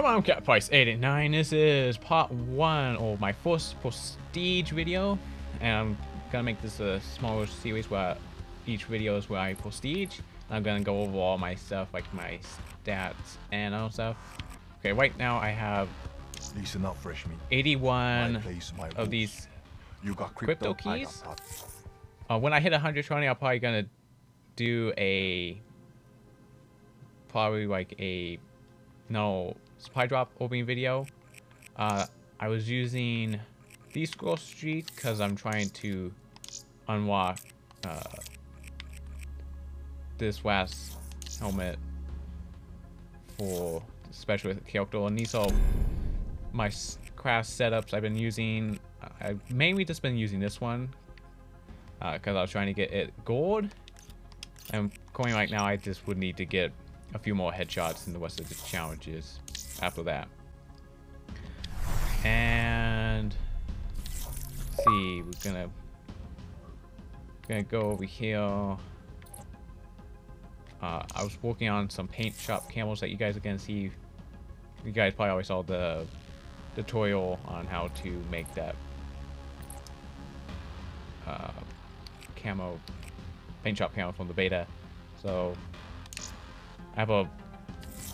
Come on, Cat Price 89. This is part one of my first prestige video. And I'm gonna make this a smaller series where each video is where I prestige. I'm gonna go over all my stuff, like my stats and all stuff. Okay, right now I have Listen up, fresh meat. 81 My place, of these. You got crypto crypto, I got keys? Uh, when I hit 120, I'm probably gonna do a probably like a no supply drop opening video. Uh, I was using the scroll street because I'm trying to unlock uh, this last helmet for special character. And are my craft setups I've been using. Uh, I've mainly just been using this one because I was trying to get it gold. I'm going right now. I just would need to get a few more headshots in the rest of the challenges after that. And see, we're gonna gonna go over here. Uh, I was working on some paint shop camos that you guys are gonna see. You guys probably always saw the tutorial on how to make that uh, camo paint shop camo from the beta. So I have a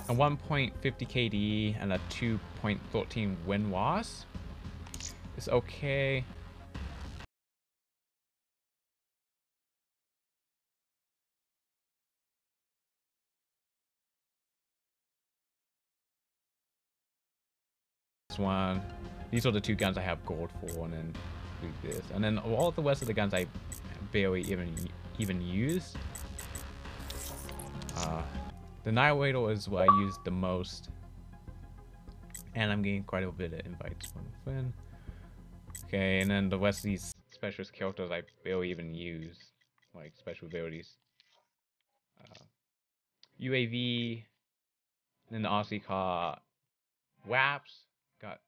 a 1.50 KD and a 2.13 win loss. It's okay. This one. These are the two guns I have gold for, and then do this, and then all the rest of the guns I barely even even use. Uh, the Annihilator is what I use the most, and I'm getting quite a bit of invites from Finn. Okay, and then the rest of these specialist characters I barely even use, like special abilities. Uh, UAV, then the Aussie car WAPs got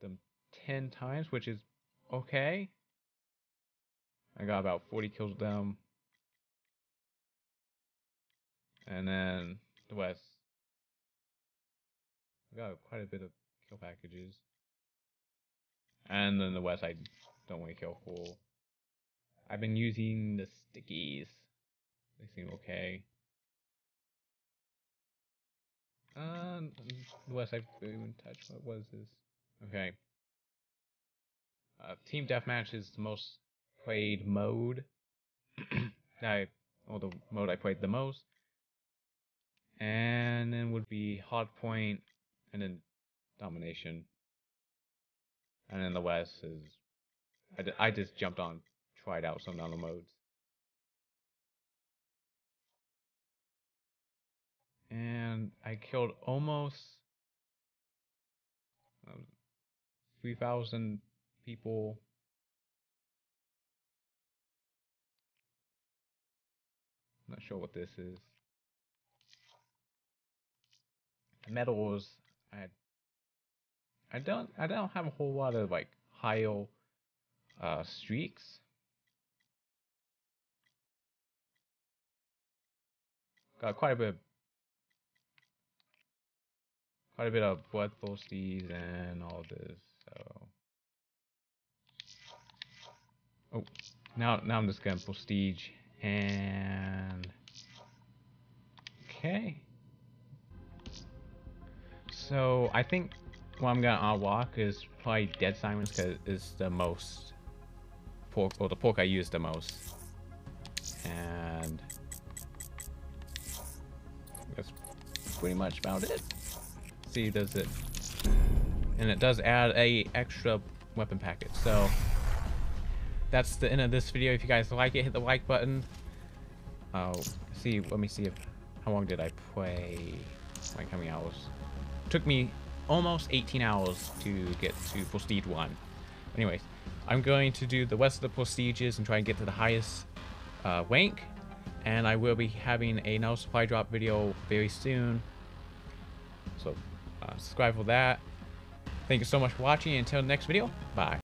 them 10 times, which is okay. I got about 40 kills with them. And then the West. I got quite a bit of kill packages. And then the West I don't want to kill for. I've been using the stickies. They seem okay. Uh, the West I've barely even touched. What was this? Okay. Uh, Team Deathmatch is the most played mode. I, or the mode I played the most. And then would be Hardpoint, and then Domination. And then the West is. I, I just jumped on, tried out some other modes. And I killed almost um, 3,000 people. Not sure what this is. Medals. I I don't I don't have a whole lot of like high uh streaks. Got quite a bit quite a bit of bloodthirsties and all this, so Oh now now I'm just gonna prestige and okay. So I think what I'm gonna unlock is probably Dead Silence because it's the most perk or the perk I use the most. And that's pretty much about it. See does it and it does add a extra weapon packet. So that's the end of this video. If you guys like it, hit the like button. Oh, see, let me see if how long did I play? How many hours? Took me almost 18 hours to get to Prestige 1. Anyways, I'm going to do the rest of the Prestiges and try and get to the highest uh, rank. And I will be having another supply drop video very soon. So, uh, subscribe for that. Thank you so much for watching. Until next video, bye.